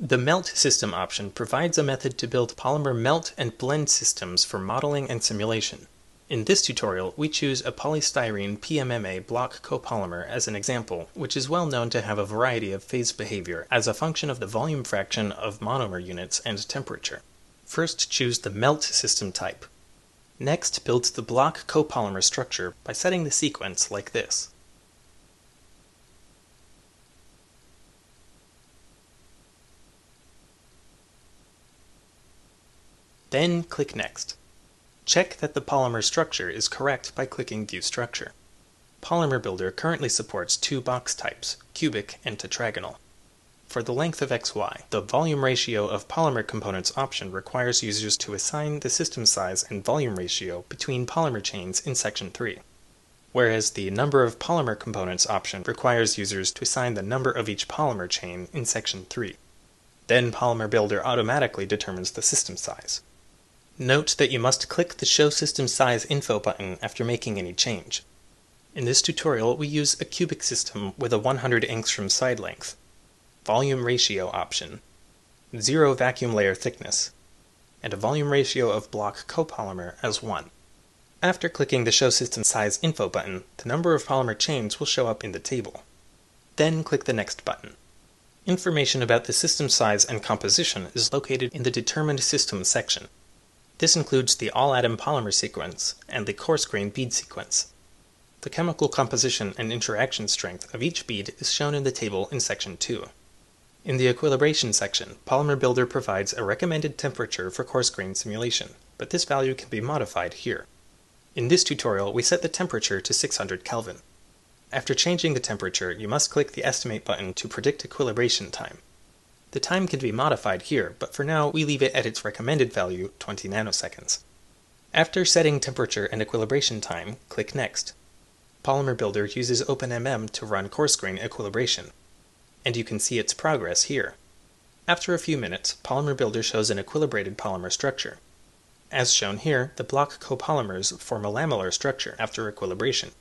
The Melt System option provides a method to build polymer melt and blend systems for modeling and simulation. In this tutorial, we choose a polystyrene PMMA block copolymer as an example, which is well known to have a variety of phase behavior as a function of the volume fraction of monomer units and temperature. First choose the melt system type. Next build the block copolymer structure by setting the sequence like this. Then click Next. Check that the polymer structure is correct by clicking View Structure. Polymer Builder currently supports two box types, cubic and tetragonal. For the length of xy, the volume ratio of polymer components option requires users to assign the system size and volume ratio between polymer chains in section 3, whereas the number of polymer components option requires users to assign the number of each polymer chain in section 3. Then Polymer Builder automatically determines the system size. Note that you must click the Show System Size info button after making any change. In this tutorial, we use a cubic system with a 100 angstrom side length, volume ratio option, zero vacuum layer thickness, and a volume ratio of block copolymer as 1. After clicking the Show System Size info button, the number of polymer chains will show up in the table. Then click the Next button. Information about the system size and composition is located in the Determined System section. This includes the all-atom polymer sequence and the coarse grain bead sequence. The chemical composition and interaction strength of each bead is shown in the table in section 2. In the equilibration section, Polymer Builder provides a recommended temperature for coarse grain simulation, but this value can be modified here. In this tutorial, we set the temperature to 600 Kelvin. After changing the temperature, you must click the Estimate button to predict equilibration time. The time can be modified here, but for now we leave it at its recommended value, 20 nanoseconds. After setting temperature and equilibration time, click Next. Polymer Builder uses OpenMM to run coarse grain equilibration, and you can see its progress here. After a few minutes, Polymer Builder shows an equilibrated polymer structure. As shown here, the block copolymers form a lamellar structure after equilibration,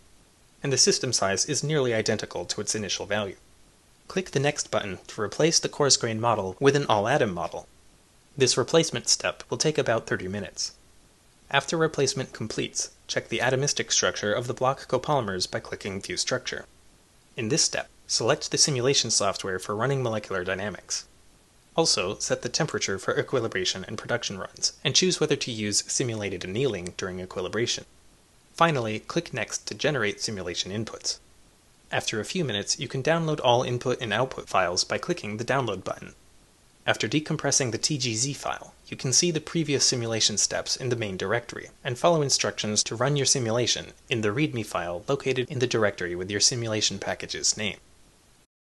and the system size is nearly identical to its initial value. Click the Next button to replace the coarse grain model with an all-atom model. This replacement step will take about 30 minutes. After replacement completes, check the atomistic structure of the block copolymers by clicking View Structure. In this step, select the simulation software for running molecular dynamics. Also, set the temperature for equilibration and production runs, and choose whether to use simulated annealing during equilibration. Finally, click Next to generate simulation inputs. After a few minutes, you can download all input and output files by clicking the Download button. After decompressing the TGZ file, you can see the previous simulation steps in the main directory, and follow instructions to run your simulation in the README file located in the directory with your simulation package's name.